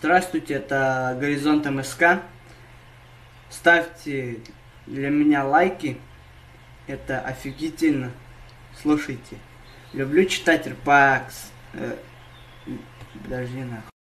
Здравствуйте, это Горизонт МСК. Ставьте для меня лайки. Это офигительно. Слушайте. Люблю читать Рпакс. Э, подожди нахуй.